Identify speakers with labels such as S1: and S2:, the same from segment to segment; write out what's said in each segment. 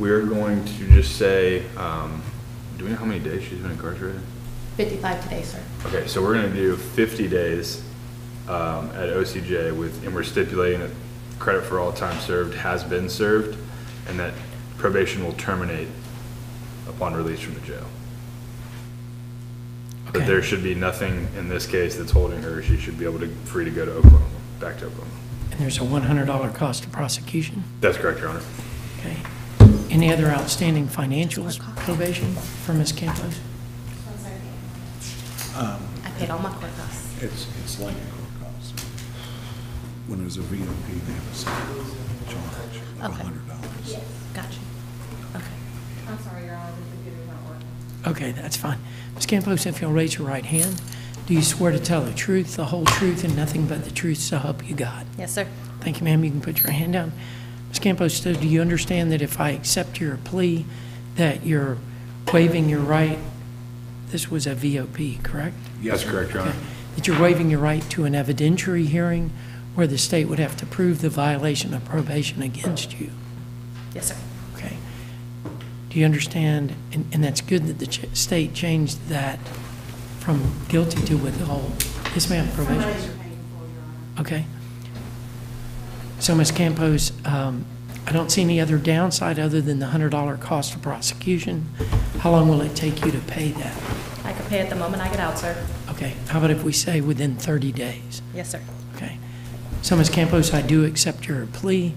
S1: we're going to just say, um, do we know how many days she's been incarcerated?
S2: 55 today, sir.
S1: Okay, so we're gonna do fifty days, um, at OCJ with, and we're stipulating that credit for all time served has been served, and that probation will terminate upon release from the jail. But
S3: Okay.
S1: there should be nothing in this case that's holding her, she should be able to, free to go to Oklahoma, back to Oklahoma.
S3: And there's a $100 cost of prosecution?
S1: That's correct, Your Honor.
S3: Okay. Any other outstanding financials probation for Ms. Campos?
S2: Um, I paid all my court costs.
S4: It's, it's like a court cost. When there's a VOP, they have a separate charge of
S2: Okay.
S4: hundred dollars.
S2: Got you. Okay.
S5: I'm sorry, Your Honor, the computer's not working.
S3: Okay, that's fine. Ms. Campos, if you'll raise your right hand, do you swear to tell the truth, the whole truth, and nothing but the truth so help you God?
S2: Yes, sir.
S3: Thank you, ma'am. You can put your hand down. Ms. Campos, so do you understand that if I accept your plea, that you're waiving your right, this was a VOP, correct?
S1: That's correct, Your Honor.
S3: Okay. That you're waiving your right to an evidentiary hearing where the state would have to prove the violation of probation against you?
S2: Yes, sir.
S3: Okay. Do you understand, and, and that's good that the ch- state changed that from guilty to withhold? Yes, ma'am, probation. Okay. So, Ms. Campos, um, I don't see any other downside other than the $100 cost of prosecution. How long will it take you to pay that?
S2: I could pay it the moment I get out, sir.
S3: Okay, how about if we say within 30 days?
S2: Yes, sir.
S3: Okay. So, Ms. Campos, I do accept your plea.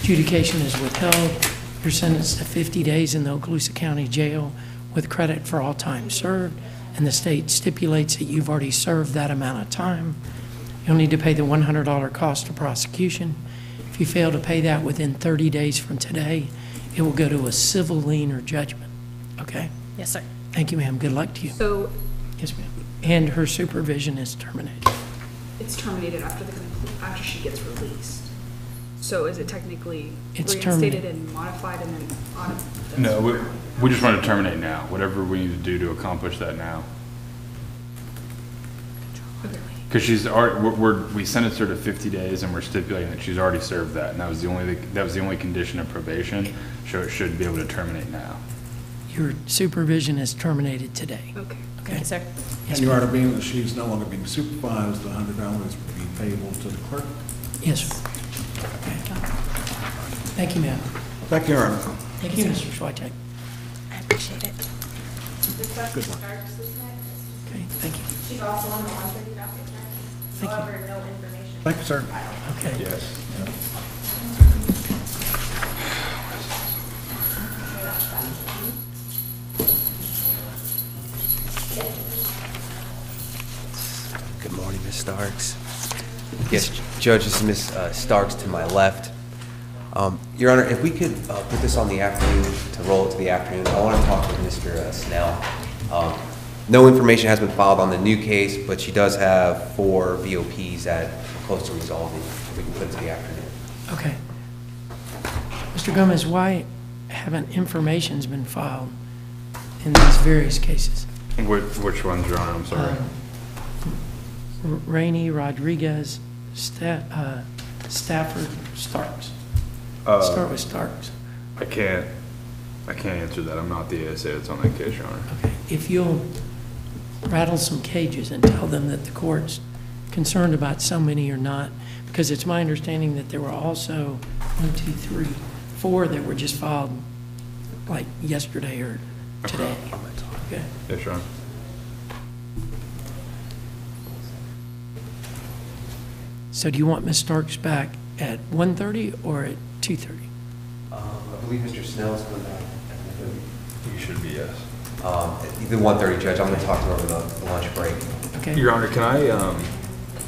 S3: Adjudication is withheld. You're sentenced to 50 days in the Okaloosa County Jail with credit for all time served, and the state stipulates that you've already served that amount of time. You'll need to pay the $100 cost of prosecution. If you fail to pay that within 30 days from today, it will go to a civil lien or judgment. Okay?
S2: Yes, sir.
S3: Thank you, ma'am. Good luck to you.
S5: So
S3: Yes, ma'am. And her supervision is terminated.
S5: it's terminated after the, after she gets released. So is it technically
S3: It's
S5: reinstated
S3: terminated.
S5: and modified and then on?
S1: No, we, we just want to terminate now, whatever we need to do to accomplish that now.
S5: Okay.
S1: Because she's already, we're, we're, we sentenced her to fifty days and we're stipulating that she's already served that. And that was the only, that was the only condition of probation, so it should be able to terminate now.
S3: Your supervision is terminated today.
S5: Okay.
S3: Okay?
S2: Thank you, sir.
S3: Yes,
S4: And Your
S3: ma'am.
S4: Honor, being that she's no longer being supervised, the hundred dollars would be payable to the clerk.
S3: Yes, sir. Okay. Thank you, ma'am.
S4: Thank you, Your Honor.
S3: Thank you, Mr. Schweitzer.
S2: I appreciate it.
S4: Good luck.
S3: Okay, thank you.
S6: She's also on the one thirty docket track.
S3: Thank you.
S6: However, no information.
S4: Thank you, sir.
S3: Okay.
S1: Yes.
S7: Good morning, Ms. Starks. Yes, Judge, this is Ms. uh, Starks to my left. Um, Your Honor, if we could uh, put this on the afternoon, to roll it to the afternoon, I want to talk with Mr. uh, Snell. Um, No information has been filed on the new case, but she does have four VOPs that are close to resolving. If we can put it to the afternoon.
S3: Okay. Mr. Gomez, why haven't informations been filed in these various cases?
S1: Which, which ones, Your Honor, I'm sorry?
S3: Um, Rainey, Rodriguez, Sta- uh, Stafford, Starks. Start with Starks.
S1: I can't, I can't answer that. I'm not the ASA that's on that case, Your Honor.
S3: Okay, if you'll rattle some cages and tell them that the court's concerned about so many or not, because it's my understanding that there were also one, two, three, four that were just filed like yesterday or today. Okay,
S1: Yes, Your Honor.
S3: so do you want Ms. Starks back at 1:30 or at 2:30?
S7: Um, I believe Mr. Snell's coming back. at
S1: You should be, yes.
S7: 1:30. Um, The 1:30, Judge, I'm going to talk to her over the the lunch break.
S3: Okay,
S1: Your Honor, can I, um,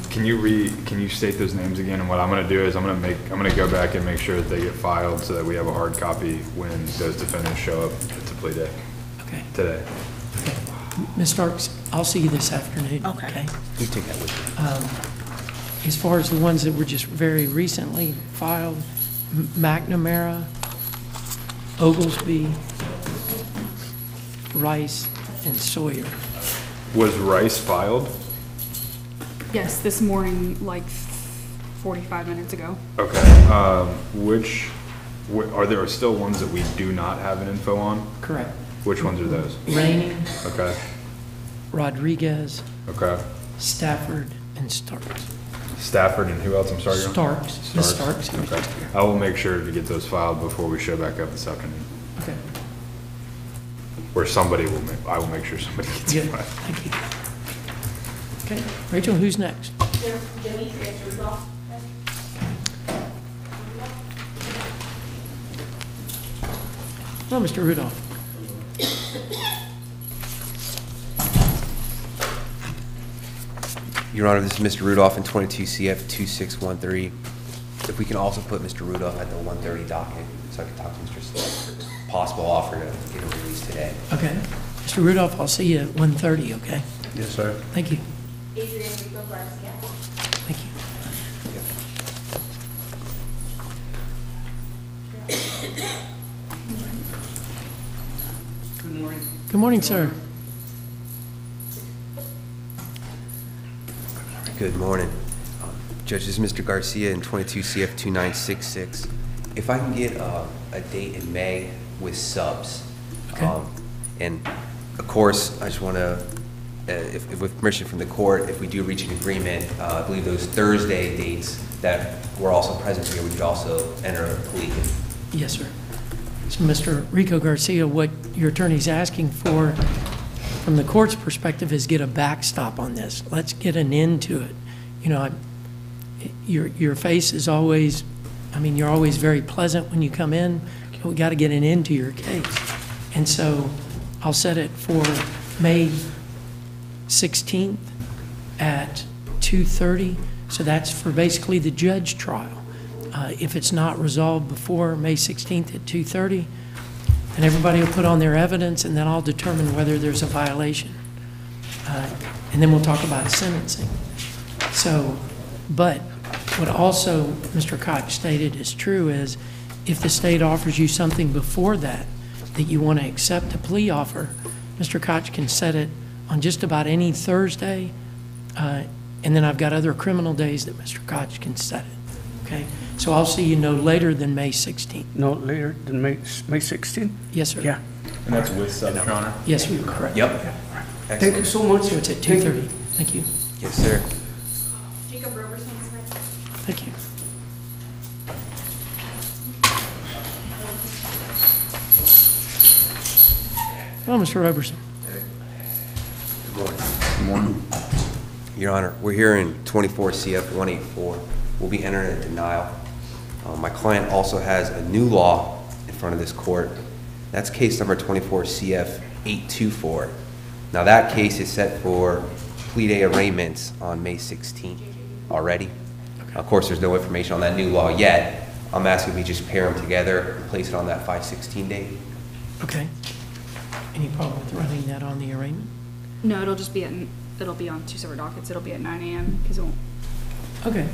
S1: can you re, can you state those names again? And what I'm gonna do is I'm gonna make, I'm gonna go back and make sure that they get filed so that we have a hard copy when those defendants show up to plea day
S3: okay,
S1: today.
S3: okay. Ms. Starks, I'll see you this afternoon.
S2: Okay.
S7: You take that with you.
S3: Um, As far as the ones that were just very recently filed, M- McNamara, Oglesby, Rice, and Sawyer.
S1: Was Rice filed?
S5: Yes, this morning, like forty-five minutes ago.
S1: Okay, um, which, Wh- Are there still ones that we do not have an info on?
S3: Correct.
S1: Which ones are those?
S3: Rainey,
S1: Okay,
S3: Rodriguez,
S1: okay.
S3: Stafford, and Starks.
S1: Stafford and who else? I'm sorry.
S3: Starks, Ms. Starks. who
S1: Okay. I will make sure to get those filed before we show back up this afternoon.
S3: Okay,
S1: Or somebody will, ma- I will make sure somebody gets
S3: good,
S1: it
S3: thank you. Okay, Rachel, who's next?
S6: Demetrius Rudolph.
S3: Hello, Mr. Rudolph.
S7: Your Honor, this is Mr. Rudolph in 22 CF 2613. If we can also put Mr. Rudolph at the 130 docket, so I can talk to Mr. Starks for possible offer to get him released today.
S3: Okay. Mr. Rudolph, I'll see you at 1:30, okay?
S4: Yes, sir.
S3: Thank you,
S6: Adrian Rico Garcia.
S3: thank you. Good morning. Good morning, sir.
S7: Good morning. Um, Judge, this is Mr. Garcia in 22 CF 2966. If I can get uh, a date in May with subs.
S3: Okay.
S7: um, And of course, I just want to, if, if with permission from the court, if we do reach an agreement, uh, I believe those Thursday dates that were also present here, we could also enter a plea.
S3: Yes, sir. So, Mr. Rico Garcia, what your attorney's asking for, from the court's perspective, is get a backstop on this. Let's get an end to it. You know, I- your, your face is always, I mean, you're always very pleasant when you come in. We got to get an end to your case. And so I'll set it for May 16th at 2:30. So that's for basically the judge trial. Uh, If it's not resolved before May 16th at 2:30, then everybody will put on their evidence, and then I'll determine whether there's a violation. Uh, And then we'll talk about sentencing. So, but what also Mr. Koch stated is true is, if the state offers you something before that, that you want to accept a plea offer, Mr. Koch can set it on just about any Thursday, uh, and then I've got other criminal days that Mr. Koch can set it, okay? So I'll see you no later than May 16th.
S8: No later than May, May 16?
S3: Yes, sir?
S8: Yeah.
S1: And that's with subs, Your Honor?
S3: Yes, you're correct.
S7: Yep.
S8: Thank you
S7: Excellent.
S8: so much.
S3: So it's at
S8: Thank you.
S3: 2:30. Thank you.
S7: Yes, sir.
S6: Jacob Roberson is next.
S3: Thank you. Hello, Mr. Roberson.
S7: Good morning. Your Honor, we're here in 24 CF 184. We'll be entering a denial. Uh, My client also has a new law in front of this court. That's case number 24 CF 824. Now, that case is set for plea day arraignments on May 16th already. Of course, there's no information on that new law yet. I'm asking if we just pair them together and place it on that 516 date.
S3: Okay. Any problem with running that on the arraignment?
S5: No, it'll just be at, it'll be on two separate dockets. It'll be at nine AM, because it won't,
S3: Okay.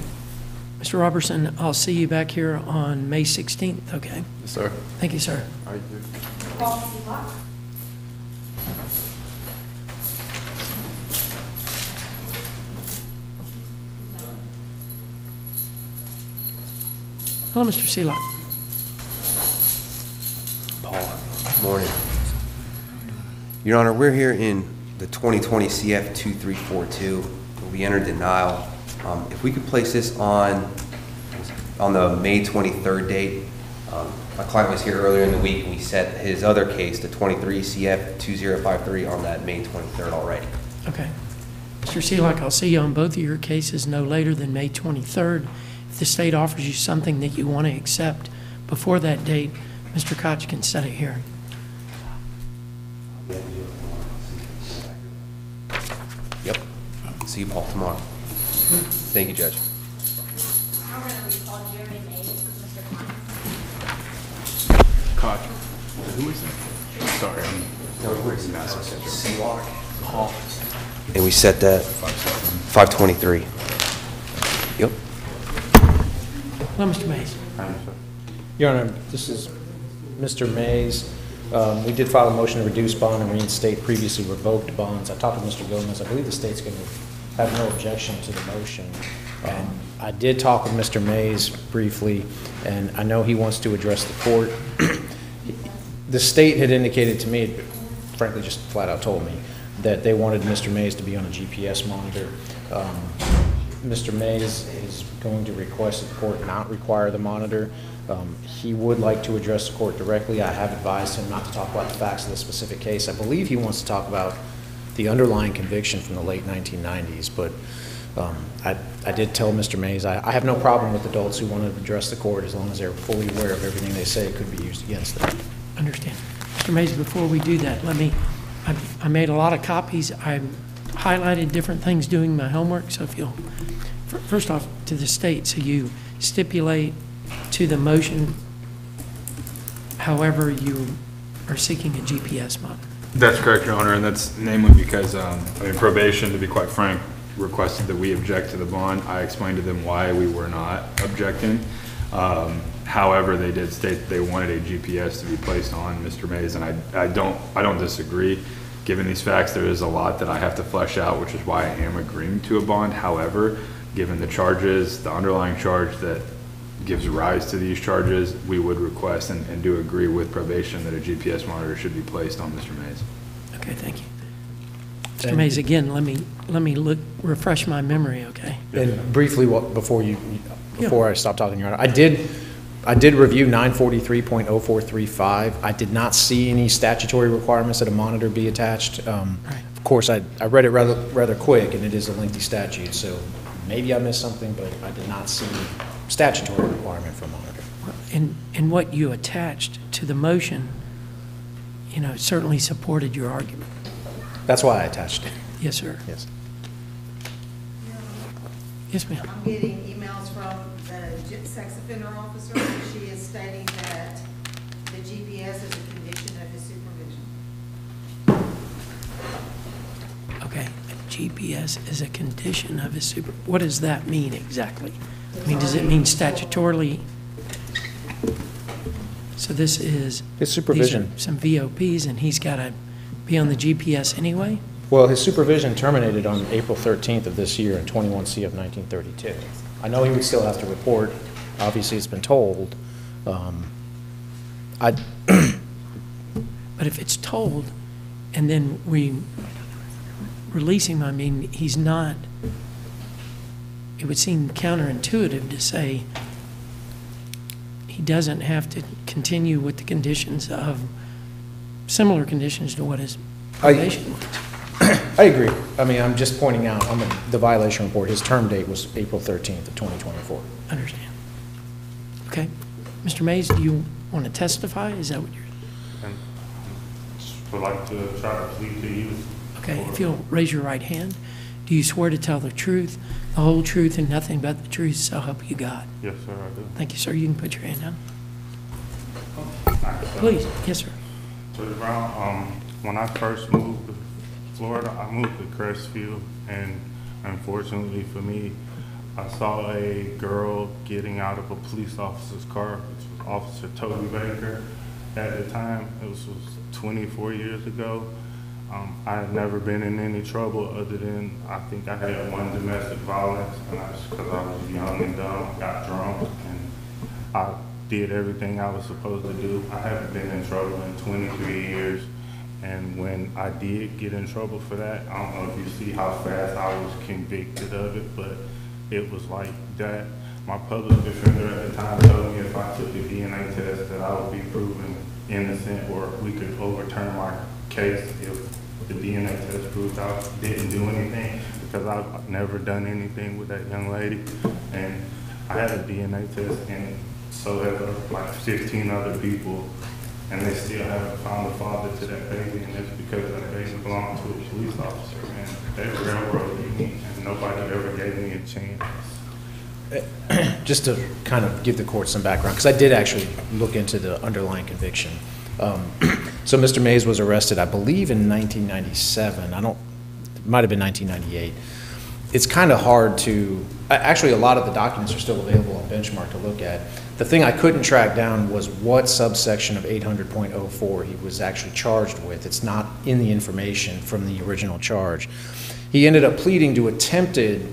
S3: Mr. Robertson, I'll see you back here on May 16th, okay?
S1: Yes, sir.
S3: Thank you, sir.
S6: Paul Sealock.
S3: Hello, Mr. Seelock.
S7: Paul, good morning. Your Honor, we're here in the 2020 CF 2342. We entered denial. Um, If we could place this on, on the May 23rd date. Um, My client was here earlier in the week, and we set his other case, the 23 CF 2053, on that May 23rd already.
S3: Okay. Mr. Seelock, I'll see you on both of your cases no later than May 23rd. If the state offers you something that you want to accept before that date, Mr. Koch can set a hearing.
S7: Yep. See you, Paul, tomorrow. Thank you, Judge.
S6: I'm gonna recall Jeremy Mays with Mr. Klein.
S1: Koch. Who is that? Sorry, I'm.
S7: And we set that 523. Yep.
S3: Hello, Mr. Mays.
S9: Your Honor, this is Mr. Mays. Um, We did file a motion to reduce bond and reinstate previously revoked bonds. I talked to Mr. Gomez. I believe the state's going to have no objection to the motion. Um, I did talk with Mr. Mays briefly, and I know he wants to address the court. The state had indicated to me, frankly, just flat out told me, that they wanted Mr. Mays to be on a GPS monitor. Um, Mr. Mays is going to request that the court not require the monitor. Um, He would like to address the court directly. I have advised him not to talk about the facts of the specific case. I believe he wants to talk about the underlying conviction from the late 1990s, but um, I I did tell Mr. Mays, I I have no problem with adults who want to address the court as long as they're fully aware of everything they say could be used against them.
S3: Understand. Mr. Mays, before we do that, let me, I I made a lot of copies. I highlighted different things doing my homework, so if you'll, fir- first off, to the state, so you stipulate to the motion, however you are seeking a GPS monitor.
S1: That's correct, Your Honor, and that's namely because, um, I mean, probation, to be quite frank, requested that we object to the bond. I explained to them why we were not objecting. Um, However, they did state that they wanted a GPS to be placed on Mr. Mays, and I, I don't, I don't disagree. Given these facts, there is a lot that I have to flesh out, which is why I am agreeing to a bond. However, given the charges, the underlying charge that gives rise to these charges, we would request and, and do agree with probation that a GPS monitor should be placed on Mr. Mays.
S3: Okay, thank you. Mr. Mays, again, let me, let me look, refresh my memory, okay?
S9: And briefly, what- before you, before I stop talking, Your Honor, I did, I did review 943.0435. I did not see any statutory requirements that a monitor be attached. Um,
S3: Right.
S9: Of course, I, I read it rather, rather quick, and it is a lengthy statute, so maybe I missed something, but I did not see statutory requirement for a monitor.
S3: And, and what you attached to the motion, you know, certainly supported your argument.
S9: That's why I attached it,
S3: Yes, sir.
S9: yes.
S3: Yes, ma'am.
S10: I'm getting emails from the sex offender officer, she is stating that the GPS is a condition of his supervision.
S3: Okay, GPS is a condition of his super, what does that mean exactly? I mean, does it mean statutorily? So this is.
S9: His supervision.
S3: these are Some VOPs, and he's got to be on the GPS anyway?
S9: Well, his supervision terminated on April 13th of this year in 21 CF 1932. I know he would still have to report, obviously it's been told. Um, I,
S3: But if it's told, and then we release him, I mean, he's not, it would seem counterintuitive to say he doesn't have to continue with the conditions of, similar conditions to what his
S9: I-
S3: probation was.
S9: I agree. I mean, I'm just pointing out on the, the violation report, his term date was April 13th of 2024.
S3: Understand. Okay. Mr. Mays, do you want to testify? Is that what you're,
S11: and would like to try to plead to you.
S3: okay, if you'll raise your right hand. Do you swear to tell the truth, the whole truth, and nothing but the truth, so help you God?
S11: Yes, sir, I do.
S3: Thank you, sir. You can put your hand down.
S11: Thank you, sir.
S3: Please, yes, sir.
S11: Judge Brown, um, when I first moved to Florida, I moved to Crestview, and unfortunately for me, I saw a girl getting out of a police officer's car, which was Officer Toby Baker. At the time, it was, was twenty-four years ago. Um, I had never been in any trouble other than, I think I had one domestic violence, and that's because I was young and dumb, got drunk, and I did everything I was supposed to do. I haven't been in trouble in 23 years. And when I did get in trouble for that, I don't know if you see how fast I was convicted of it, but it was like that. My public defender at the time told me if I took a DNA test that I would be proven innocent or we could overturn my case if the DNA test proved I didn't do anything because I've never done anything with that young lady. And I had a DNA test and so have uh, like fifteen other people, and they still haven't found the father to that baby, and it's because that baby belonged to a police officer, and they railroaded me, and nobody ever gave me a chance.
S9: Just to kind of give the court some background, because I did actually look into the underlying conviction. Um, So Mr. Mays was arrested, I believe, in 1997. I don't, it might have been 1998. It's kind of hard to, actually, a lot of the documents are still available on Benchmark to look at. The thing I couldn't track down was what subsection of 800.04 he was actually charged with. It's not in the information from the original charge. He ended up pleading to attempted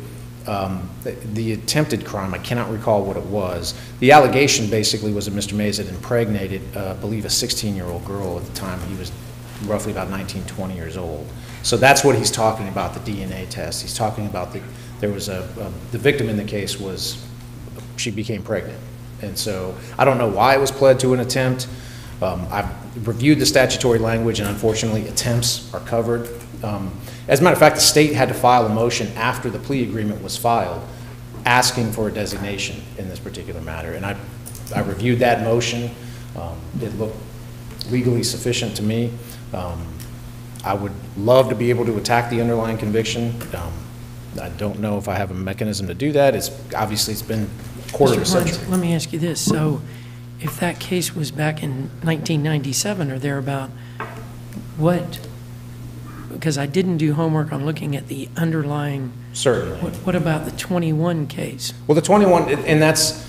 S9: um, the- the attempted crime, I cannot recall what it was. The allegation basically was that Mr. Mays had impregnated, uh, I believe, a 16-year-old girl at the time. He was roughly about 19, 20 years old. So that's what he's talking about, the DNA test. He's talking about the, there was a, a- the victim in the case was, she became pregnant. And so I don't know why it was pled to an attempt. Um, I've reviewed the statutory language, and unfortunately, attempts are covered. Um, As a matter of fact, the state had to file a motion after the plea agreement was filed, asking for a designation in this particular matter. And I, I reviewed that motion. Um, It looked legally sufficient to me. Um, I would love to be able to attack the underlying conviction. Um, I don't know if I have a mechanism to do that. It's, obviously, it's been a quarter of a century.
S3: Let me ask you this, so if that case was back in 1997 or thereabout, what, because I didn't do homework on looking at the underlying,
S9: Certainly.
S3: what what about the 21 case?
S9: Well, the 21, and that's,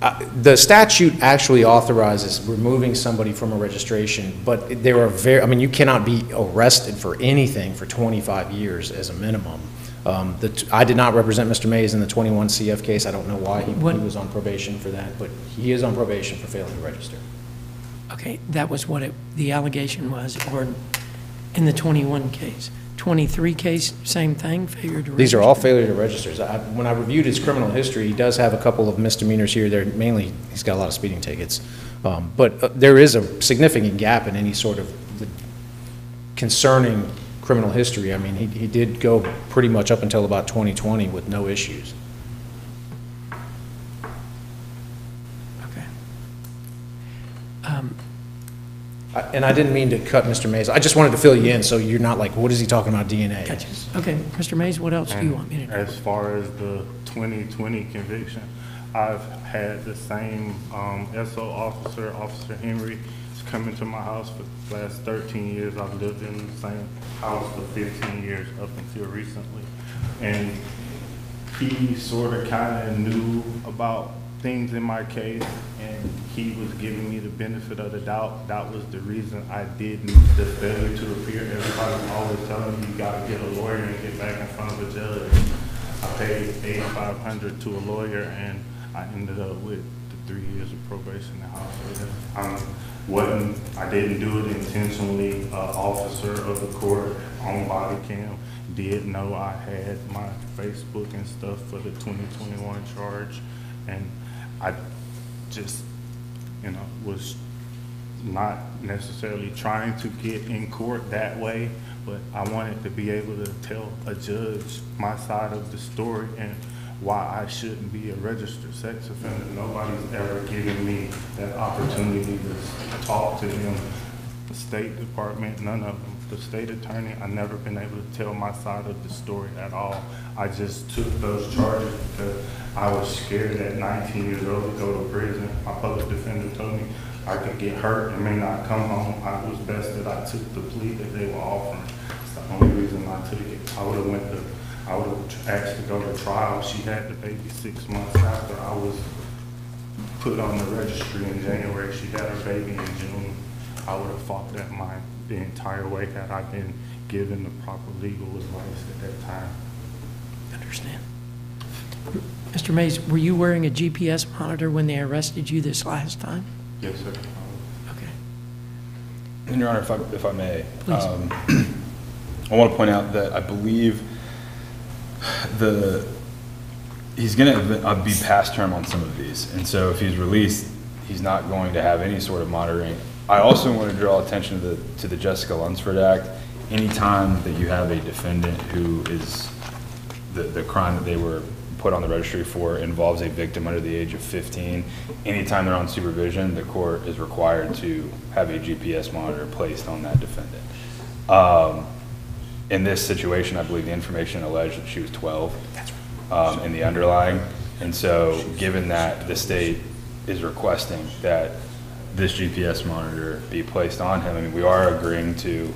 S9: uh, the statute actually authorizes removing somebody from a registration, but there are very, I mean, you cannot be arrested for anything for 25 years as a minimum. Um, the t- I did not represent Mr. Mays in the 21 CF case. I don't know why he he was on probation for that, but he is on probation for failing to register.
S3: Okay, that was what it, the allegation was, or in the 21 case. 23 case, same thing, failure to register?
S9: These are all failure to registers. I- When I reviewed his criminal history, he does have a couple of misdemeanors here. They're mainly, he's got a lot of speeding tickets. Um, But uh, there is a significant gap in any sort of concerning criminal history. I mean, he he did go pretty much up until about 2020 with no issues.
S3: Okay. Um,
S9: I- And I didn't mean to cut Mr. Mays. I just wanted to fill you in, so you're not like, what is he talking about DNA?
S3: Gotcha. Okay, Mr. Mays, what else do you want me to do?
S11: As far as the 2020 conviction, I've had the same um, SO officer, Officer Henry, is coming to my house for the last 13 years. I've lived in the same house for 15 years up until recently. And he sort of kind of knew about things in my case, and he was giving me the benefit of the doubt. That was the reason I didn't. the failure to appear. Everybody's always telling me you gotta get a lawyer and get back in front of a judge. I paid eighty-five hundred to a lawyer, and I ended up with the three years of probation and house arrest. Um, wasn't, I didn't do it intentionally. Uh, officer of the court on body cam did know I had my Facebook and stuff for the twenty twenty-one charge. And I just, you know, was not necessarily trying to get in court that way, but I wanted to be able to tell a judge my side of the story and why I shouldn't be a registered sex offender. Nobody's ever given me that opportunity to talk to them. The State Department, none of them. The state attorney, I never been able to tell my side of the story at all. I just took those charges because I was scared at 19 years old to go to prison. My public defender told me I could get hurt and may not come home. I was best that I took the plea that they were offering. It's the only reason I took it. I would have went to, I would have asked to go to trial. She had the baby six months after I was put on the registry in January. She had her baby in June. I would have fought that mine the entire way had I been given the proper legal advice at that time.
S3: Understand. Mr. Mays, were you wearing a GPS monitor when they arrested you this last time?
S11: Yes, sir.
S3: Okay.
S1: And Your Honor, if I, if I may.
S3: Please.
S1: um, I want to point out that I believe the, he's going to be past term on some of these. And so if he's released, he's not going to have any sort of monitoring. I also want to draw attention to the, to the Jessica Lunsford Act. Anytime that you have a defendant who is, the, the crime that they were put on the registry for involves a victim under the age of 15, anytime they're on supervision, the court is required to have a GPS monitor placed on that defendant. Um, In this situation, I believe the information alleged that she was 12 um, in the underlying. And so, given that the state is requesting that this GPS monitor be placed on him, I mean, we are agreeing to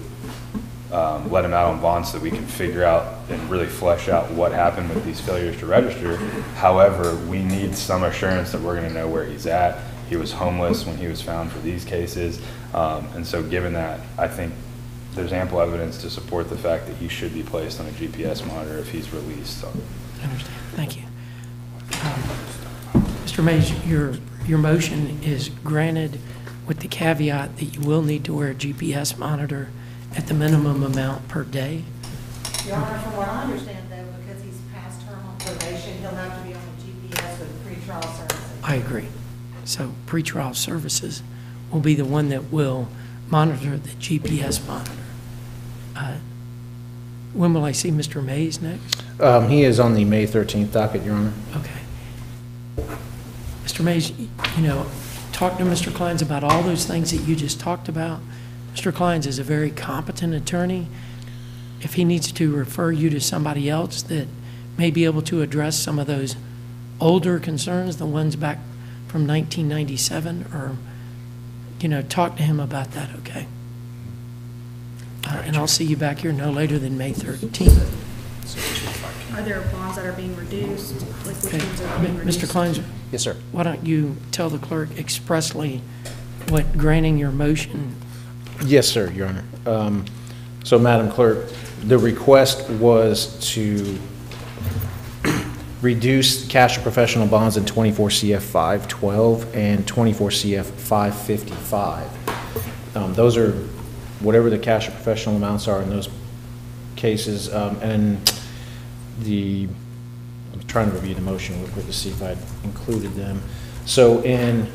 S1: um, let him out on bond so that we can figure out and really flesh out what happened with these failures to register. However, we need some assurance that we're going to know where he's at. He was homeless when he was found for these cases. Um, And so given that, I think there's ample evidence to support the fact that he should be placed on a GPS monitor if he's released. So
S3: I understand, thank you. Um, Mr. Mays, your, your motion is granted with the caveat that you will need to wear a GPS monitor at the minimum amount per day.
S10: Your Honor, from what I understand though, because he's past term on probation, he'll have to be on the GPS with pretrial services.
S3: I agree. So pretrial services will be the one that will monitor the GPS monitor. Uh, When will I see Mr. Mays next?
S9: Um, He is on the May 13th docket, Your Honor.
S3: Okay. Mr. Mays, you know, talk to Mr. Kleins about all those things that you just talked about. Mr. Kleins is a very competent attorney. If he needs to refer you to somebody else that may be able to address some of those older concerns, the ones back from 1997, or, you know, talk to him about that, okay? Uh, And I'll see you back here no later than May 13th.
S5: Are there bonds that are being reduced? Like which
S3: Okay.
S5: ones are being reduced?
S3: Mr. Kleins,
S9: Yes, sir.
S3: why don't you tell the clerk expressly what granting your motion,
S9: Yes, sir, Your Honor. Um, So, Madam Clerk, the request was to reduce cash or professional bonds in 24 CF 512 and 24 CF 555. Um, Those are whatever the cash or professional amounts are in those cases. Um, And the, I'm trying to review the motion real quick to see if I'd included them. So in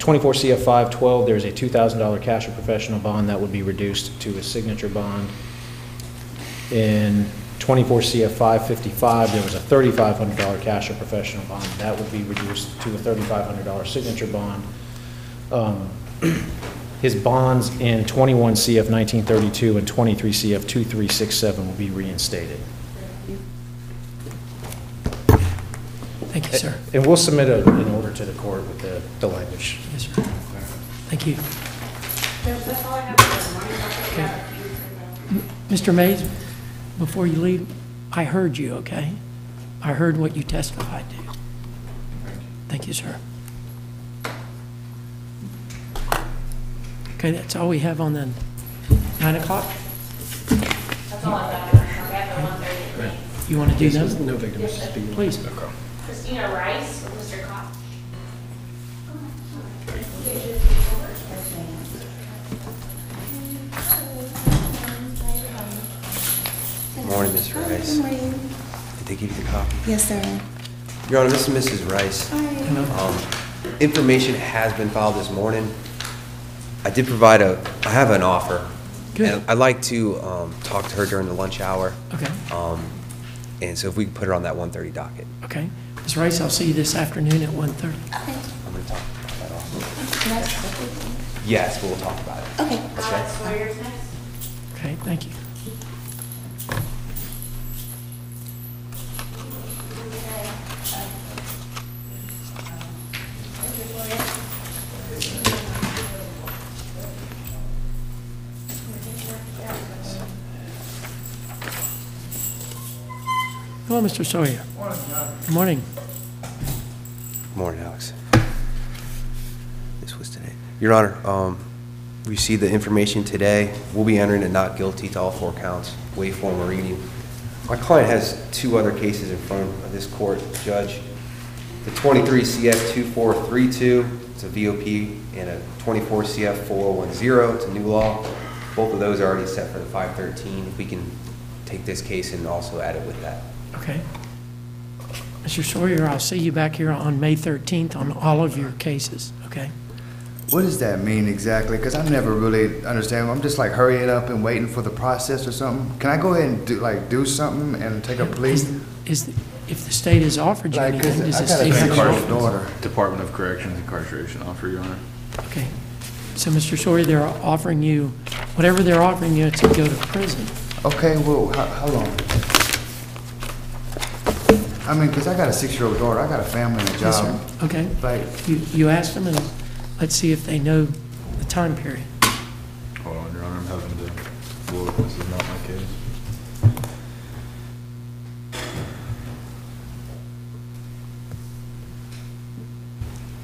S9: 24 CF 512, there's a $2,000 cash or professional bond that would be reduced to a signature bond. In 24 CF 555, there was a $3,500 cash or professional bond. That would be reduced to a $3,500 signature bond. Um, His bonds in 21 CF 1932 and 23 CF 2367 will be reinstated.
S3: thank you, sir.
S9: And we'll submit a- an order to the court with the the language.
S3: Yes, sir. Thank you.
S6: That's all I have.
S3: Mr. Mays, before you leave, I heard you, okay? I heard what you testified to. Thank you, sir. Okay, that's all we have on the 9 o'clock?
S6: That's all I've got. I got the one thirty.
S3: You want to do them?
S9: No victims.
S3: Please.
S6: Christina Rice with Mr. Cox.
S7: Morning, Ms. Rice.
S10: Good morning.
S7: Did they give you the copy?
S10: Yes, sir.
S7: Your Honor, this is Mrs. Rice. Um, Information has been filed this morning. I did provide a, I have an offer.
S3: Good.
S7: And I'd like to um, talk to her during the lunch hour.
S3: Okay,
S7: Um, And so if we could put her on that 1:30 docket.
S3: okay. Ms. Rice, I'll see you this afternoon at 1:30.
S7: Okay, I'm going to talk about that also. Yes, we'll talk about it.
S10: Okay.
S7: Okay?
S6: Sawyer's.
S3: Okay, thank you. Hello, Mr. Sawyer. Good morning.
S7: Good Morning, Alex. This was today. Your Honor, um, we received the information today. We'll be entering a not guilty to all four counts, waive formal reading. My client has two other cases in front of this court, Judge. The 23 CF 2432, it's a VOP, and a 24 CF 4010, it's a new law. Both of those are already set for the 513. If we can take this case and also add it with that.
S3: Okay. Mr. Sawyer, I'll see you back here on May 13th on all of your cases, okay?
S12: What does that mean exactly? Because I never really understand. I'm just like hurrying up and waiting for the process or something. Can I go ahead and do, like, do something and take a plea?
S3: Is, is, if the state has offered you
S12: Like, 'cause
S3: anything, does
S12: I
S3: the
S12: a
S3: state have to
S12: daughter.
S1: Department of Corrections incarceration offer, Your Honor.
S3: Okay. So, Mr. Sawyer, they're offering you, whatever they're offering you to go to prison.
S12: Okay, well, how, how long? I mean, because I got a six-year-old daughter. I got a family and a
S3: Yes,
S12: job.
S3: sir. Okay.
S12: Like,
S3: You, you asked them, and let's see if they know the time period.
S1: Hold on, Your Honor, I'm having to look. This is not my case.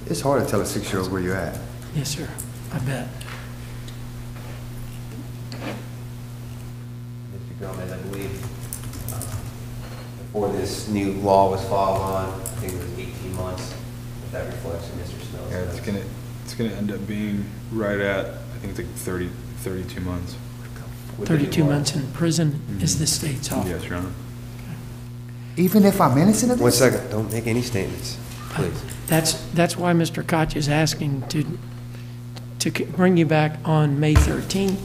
S12: it's hard to tell a six-year-old where you're at.
S3: Yes, sir. I bet.
S7: Mr. Gomez, I believe uh, before this new law was filed on, I think it was 18 months. If that reflects in Mr. Snell's.
S1: Yeah, it's gonna, it's gonna end up being right at, I think it's like 30, 32 months.
S7: With the new
S3: 32
S7: law.
S3: months in prison mm-hmm. is the state's offer.
S1: Yes, Your Honor.
S12: Even if I'm innocent of this?
S7: One second, don't make any statements, uh, please.
S3: That's, that's why Mr. Koch is asking to, to c- bring you back on May 13th,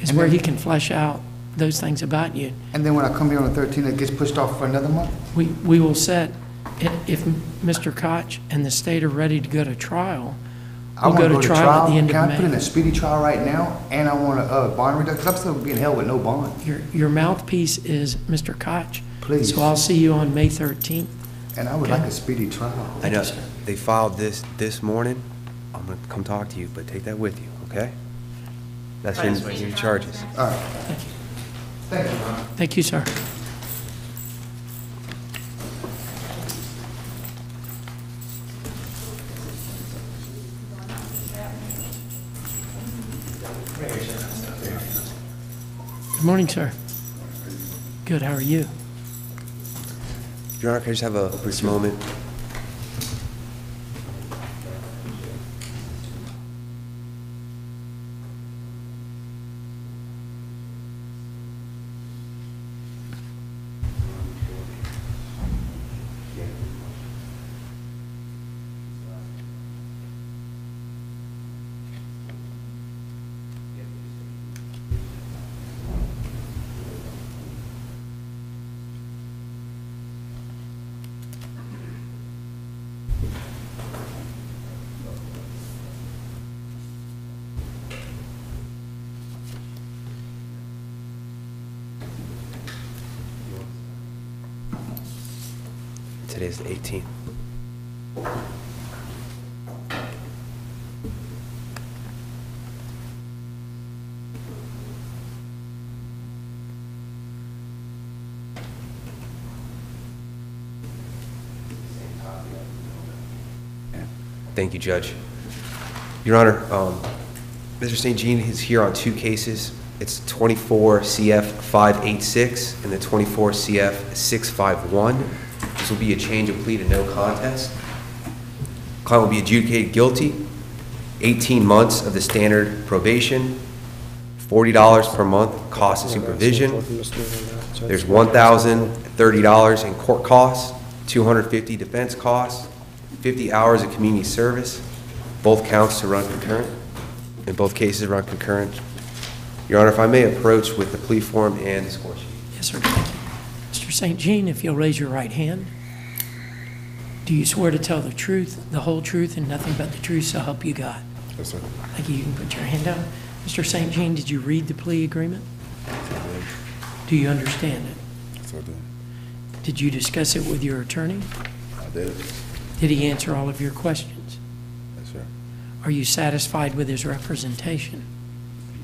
S3: is
S12: And
S3: where he can flesh out those things about you.
S12: And then when I come here on the thirteenth, it gets pushed off for another month?
S3: We, we will set, i- if Mr. Koch and the state are ready to go to trial,
S12: I
S3: we'll
S12: wanna
S3: go to trial at the end
S12: Can
S3: of
S12: I put in
S3: May.
S12: a speedy trial right now? And I want a, uh, bond reduction, 'cause I'm still being held with no bond.
S3: Your, your mouthpiece is Mr. Koch.
S12: Please.
S3: So I'll see you on May 13th.
S12: And I would like a speedy trial.
S7: I know, they filed this, this morning. I'm gonna come talk to you, but take that with you, okay? That's your, your charges.
S12: All right. Thank you, Your Honor.
S3: Thank you, sir. Good morning, sir. Good, how are you?
S7: Your Honor, can I just have a brief moment? Today's the 18th. Thank you, Judge. Your Honor, um, Mr. St. Jean is here on two cases. It's 24 CF 586 and the 24 CF 651. This will be a change of plea to no contest. Client will be adjudicated guilty, 18 months of the standard probation, $40 per month cost of supervision. There's $1,030 in court costs, 250 defense costs, 50 hours of community service, both counts to run concurrent, in both cases run concurrent. Your Honor, if I may approach with the plea form and the score sheet.
S3: Yes, sir, thank you. Mr. St. Jean, if you'll raise your right hand. Do you swear to tell the truth, the whole truth, and nothing but the truth, so help you God?
S4: Yes, sir.
S3: Thank you. You can put your hand down. Mr. St. Jean, did you read the plea agreement? I did. Do you understand it?
S4: Yes, I do.
S3: Did you discuss it with your attorney?
S4: I did.
S3: Did he answer all of your questions?
S4: Yes, sir.
S3: Are you satisfied with his representation?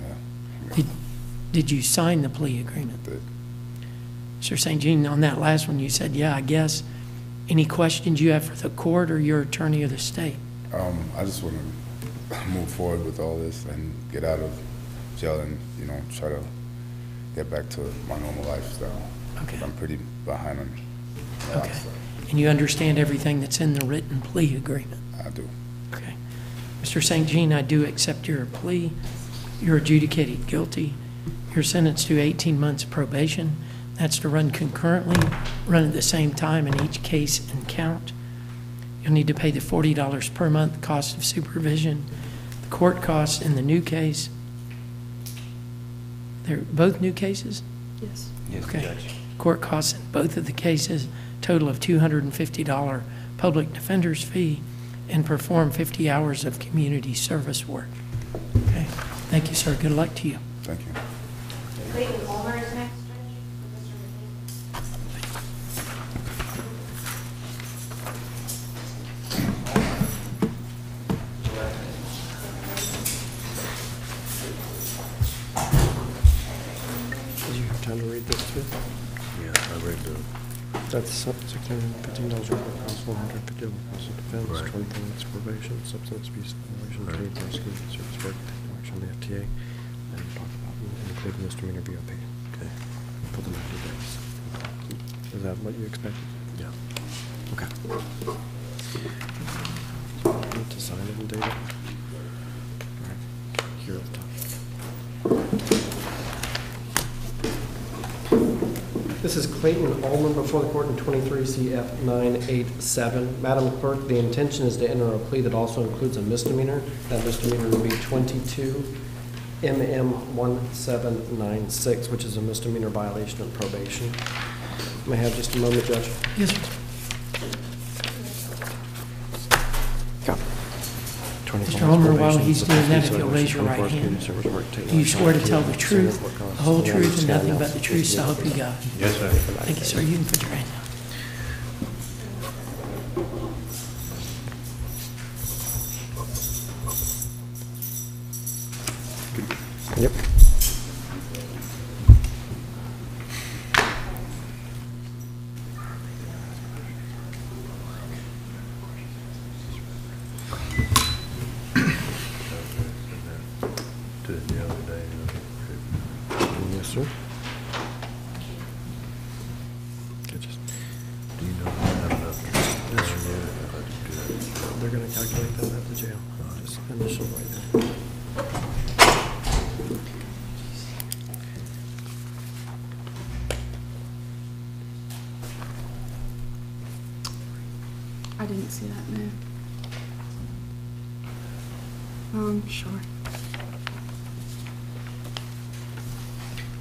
S4: Yeah.
S3: Did, did you sign the plea agreement?
S4: Did.
S3: Mr. St. Jean, on that last one, you said, yeah, I guess. Any questions you have for the court or your attorney or the state?
S4: Um, I just want to move forward with all this and get out of jail and, you know, try to get back to my normal lifestyle.
S3: Okay.
S4: I'm pretty behind on
S3: Okay. And you understand everything that's in the written plea agreement?
S4: I do.
S3: Okay. Mr. St. Jean, I do accept your plea. You're adjudicated guilty. You're sentenced to 18 months probation. That's to run concurrently, run at the same time in each case and count. You'll need to pay the $40 per month cost of supervision, the court costs in the new case. They're both new cases?
S5: Yes.
S7: Yes,
S3: Okay.
S7: Judge.
S3: Court costs in both of the cases, total of $250 public defender's fee, and perform 50 hours of community service work. Okay, thank you, sir. Good luck to you.
S4: Thank you.
S8: Six hundred and fifteen dollars over cost, one hundred fifty dollars cost of defense,
S4: Right.
S8: twenty months probation, substance abuse violation,
S4: Right.
S8: trade prosecution, service work, technical on the FTA, and talk about including misdemeanor VOP.
S4: okay.
S8: For the ninety days. Is that what you expected? Yeah. Okay. Need to sign it and date it? All right. Here at the top.
S13: Clayton Allman before the court in 23 CF 987. Madam Clerk, the intention is to enter a plea that also includes a misdemeanor. That misdemeanor would be 22 MM 1796, which is a misdemeanor violation of probation. May I have just a moment, Judge?
S3: Yes, sir. Mr. Homer, while he's doing that, if you'll raise your right hand. Do you swear to tell the truth, the whole truth, and nothing but the truth, so help you God?
S11: Yes, sir.
S3: Thank you, sir. You can put your hand down.
S5: I didn't see that, no. Um, sure.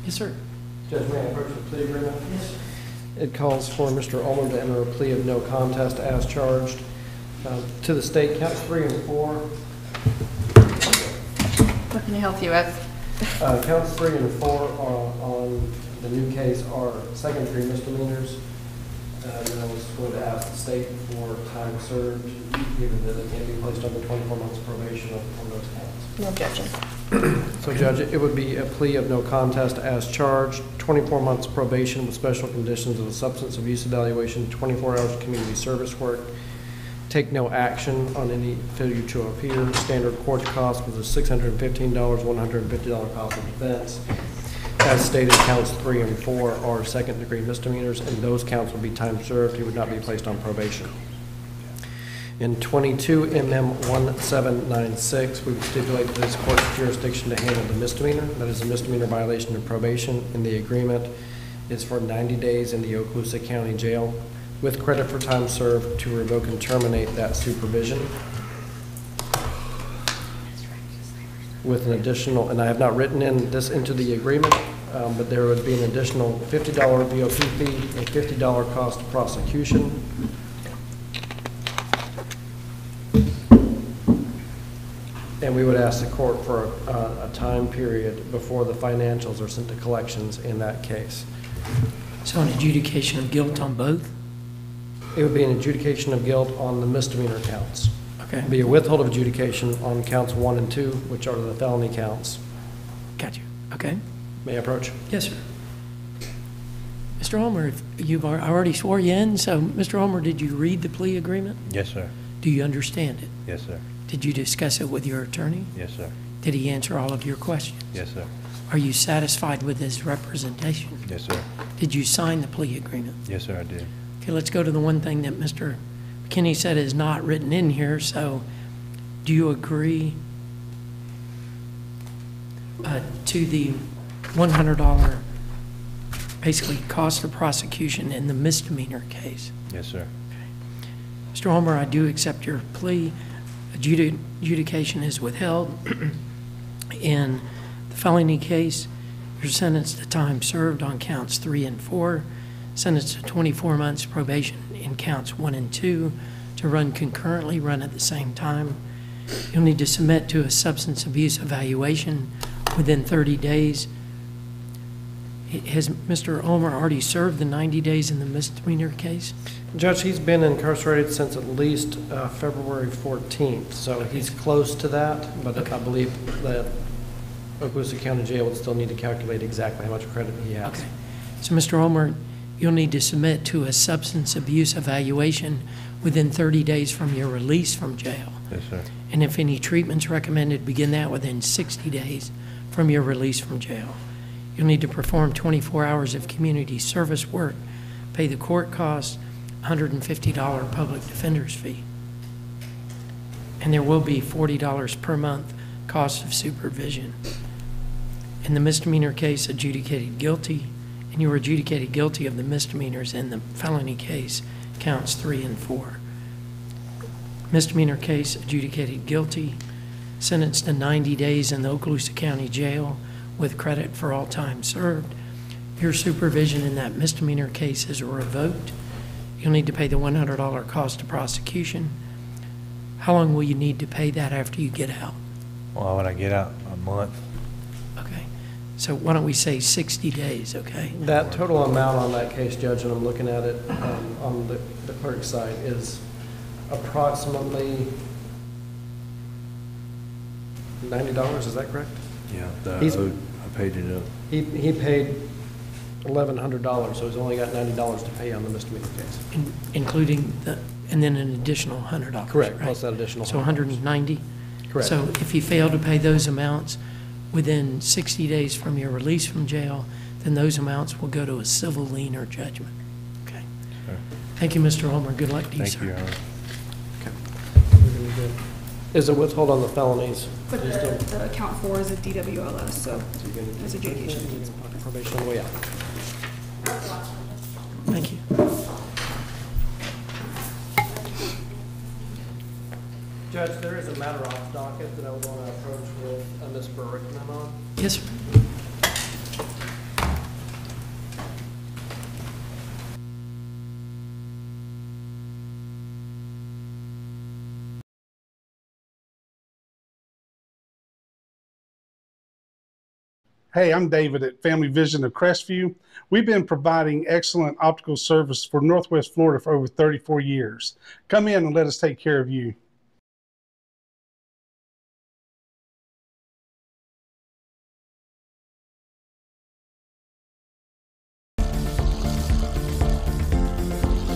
S3: Yes, sir.
S13: Judge, may I approach the plea agreement? Yes. It calls for Mr. Ullman to enter a plea of no contest as charged uh, to the state counts three and four.
S6: What can I help you with?
S13: Uh, Counts three and four are on the new case are second-degree misdemeanors. And I was going to ask the state for time served, given that it can't be placed under 24 months probation on on those counts.
S6: No objection.
S13: So Judge, it would be a plea of no contest as charged, 24 months probation with special conditions of a substance abuse evaluation, 24 hours of community service work, take no action on any failure to appear. Standard court cost was a $615, $150 cost of defense. As stated, counts three and four are second-degree misdemeanors, and those counts would be time served. He would not be placed on probation. In 22 MM 1796, we would stipulate that this court's jurisdiction to handle the misdemeanor. That is a misdemeanor violation of probation, and the agreement is for 90 days in the Okaloosa County Jail with credit for time served to revoke and terminate that supervision. With an additional, and I have not written in this into the agreement, um, but there would be an additional $50 VOP fee, a $50 cost of prosecution, And we would ask the court for a, a time period before the financials are sent to collections in that case.
S3: So an adjudication of guilt on both?
S13: It would be an adjudication of guilt on the misdemeanor counts.
S3: Okay.
S13: Be a withhold of adjudication on counts one and two, which are the felony counts.
S3: Got you. Okay.
S13: May I approach?
S3: Yes, sir. Mr. Homer, you've, I already swore you in, so, Mr. Homer, did you read the plea agreement?
S11: Yes, sir.
S3: Do you understand it?
S11: Yes, sir.
S3: Did you discuss it with your attorney?
S11: Yes, sir.
S3: Did he answer all of your questions?
S11: Yes, sir.
S3: Are you satisfied with his representation?
S11: Yes, sir.
S3: Did you sign the plea agreement?
S11: Yes, sir, I did.
S3: Okay, let's go to the one thing that Mr. McKinney said is not written in here, so do you agree uh, to the $100, basically, cost of prosecution in the misdemeanor case?
S11: Yes, sir.
S3: Mr. Homer, I do accept your plea. Adjudi- Adjudication is withheld. In the felony case, you're sentenced to time served on counts three and four, sentenced to 24 months probation in counts one and two to run concurrently, run at the same time. You'll need to submit to a substance abuse evaluation within 30 days. Has Mr. Omer already served the 90 days in the misdemeanor case?
S13: Judge, he's been incarcerated since at least uh, February 14th, so he's close to that, but I believe that Okaloosa County Jail would still need to calculate exactly how much credit he has.
S3: Okay. So, Mr. Ulmer, you'll need to submit to a substance abuse evaluation within 30 days from your release from jail.
S11: Yes, sir.
S3: And if any treatment's recommended, begin that within 60 days from your release from jail. You'll need to perform 24 hours of community service work pay the court costs, $150 public defender's fee. And there will be $40 per month cost of supervision. In the misdemeanor case adjudicated guilty, and you were adjudicated guilty of the misdemeanors in the felony case, counts three and four. Misdemeanor case adjudicated guilty, sentenced to 90 days in the Okaloosa County Jail with credit for all time served. Your supervision in that misdemeanor case is revoked. You'll need to pay the $100 cost of prosecution. How long will you need to pay that after you get out?
S14: Well, when I get out, a month.
S3: Okay, so why don't we say 60 days, okay?
S13: That total amount on that case, Judge, and I'm looking at it um, on the the clerk's side, is approximately $90, is that correct?
S14: Yeah, the-
S13: He's-
S14: I paid it up.
S13: He, he paid $1,100, so he's only got $90 to pay on the misdemeanor case.
S3: In- Including the, and then an additional $100,
S13: Correct,
S3: right?
S13: plus that additional
S3: So
S13: $100.
S3: 190?
S13: Correct.
S3: So if you fail to pay those amounts within 60 days from your release from jail, then those amounts will go to a civil lien or judgment. Okay.
S14: Sure.
S3: Thank you, Mr. Ulmer. Good luck to you, sir.
S14: Thank you, Your Honor.
S13: We're gonna be good. Is it withhold on the felonies?
S5: But
S13: Just
S5: the, the account four is a DWLS, so it's adjudication.
S13: Probation on the way out.
S3: Thank you.
S13: Judge, there is a matter off docket that I would want to approach with uh, Ms. Berrickman on.
S3: Yes, sir.
S15: Hey, I'm David at Family Vision of Crestview. We've been providing excellent optical service for Northwest Florida for over 34 years. Come in and let us take care of you.